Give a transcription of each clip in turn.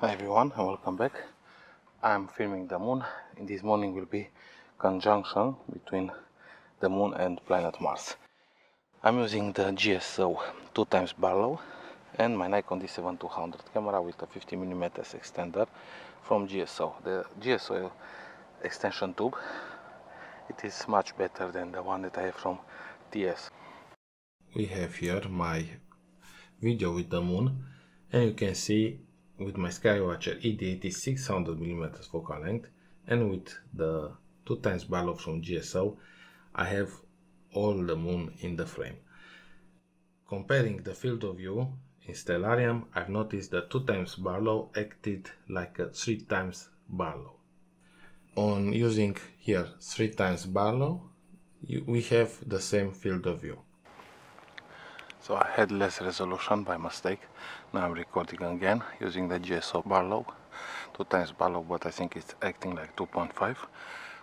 Hi everyone and welcome back. I'm filming the moon. In this morning will be conjunction between the moon and planet Mars. I'm using the GSO 2 times Barlow and my Nikon D7200 camera with a 50mm extender from GSO. The GSO extension tube it is much better than the one that I have from TS. We have here my video with the moon and you can see with my Skywatcher ED80 600mm focal length and with the 2 times Barlow from GSO I have all the moon in the frame. Comparing the field of view in Stellarium I've noticed that 2 times Barlow acted like a 3 times Barlow. On using here 3 times Barlow we have the same field of view. So I had less resolution by mistake. Now I'm recording again using the GSO Barlow. Two times Barlow, but I think it's acting like 2.5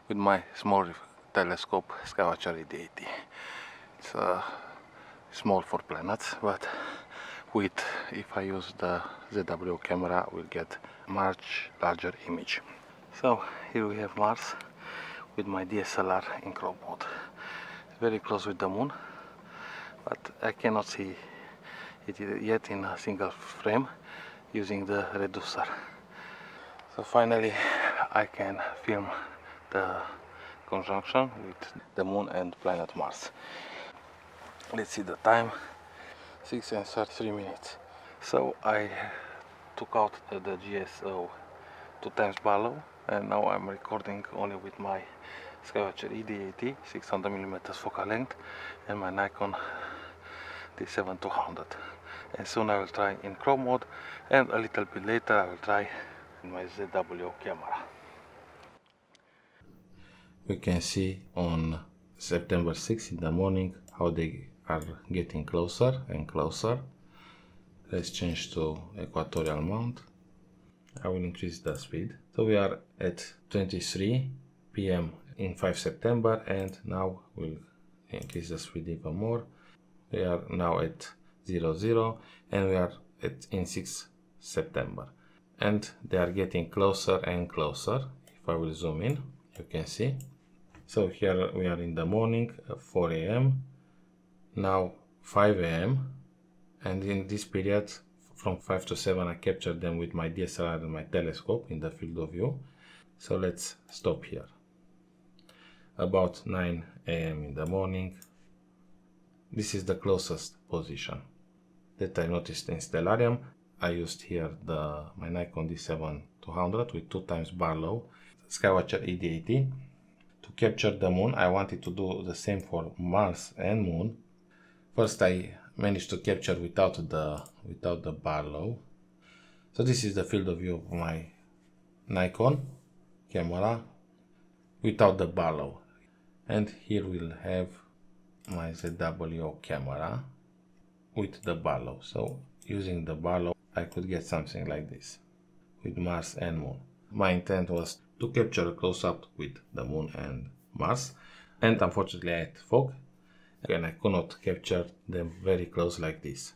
with my small telescope Skywatcher ED80. It's uh, small for planets, but with if I use the ZWO camera, we'll get much larger image. So here we have Mars with my DSLR in crop mode. Very close with the moon but I cannot see it yet in a single frame using the reducer. So finally I can film the conjunction with the moon and planet Mars. Let's see the time 6 and 33 minutes. So I took out the GSO two times Barlow and now I'm recording only with my Skywatcher ED80 600mm focal length and my Nikon D7200 and soon I will try in crop mode and a little bit later I will try in my ZWO camera. We can see on September 6 in the morning how they are getting closer and closer. Let's change to equatorial mount. I will increase the speed. So we are at 23 p.m. in 5 September and now we'll increase the speed even more. We are now at 0 0 and we are at in 6 September. And they are getting closer and closer if I will zoom in you can see. So here we are in the morning uh, 4 a.m now 5 a.m and in this period from 5 to 7 I captured them with my DSLR and my telescope in the field of view. So let's stop here about 9 a.m in the morning this is the closest position that I noticed in Stellarium. I used here the my Nikon D7-200 with 2 times Barlow Skywatcher ED80 to capture the moon. I wanted to do the same for Mars and moon. First I managed to capture without the without the Barlow. So this is the field of view of my Nikon camera without the Barlow. And here we'll have my ZWO camera with the Barlow. So using the Barlow, I could get something like this with Mars and Moon. My intent was to capture a close-up with the Moon and Mars, and unfortunately I had fog, and I could not capture them very close like this.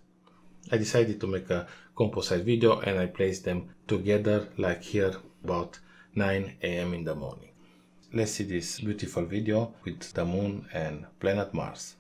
I decided to make a composite video and I placed them together like here about 9 a.m. in the morning. Let's see this beautiful video with the moon and planet Mars.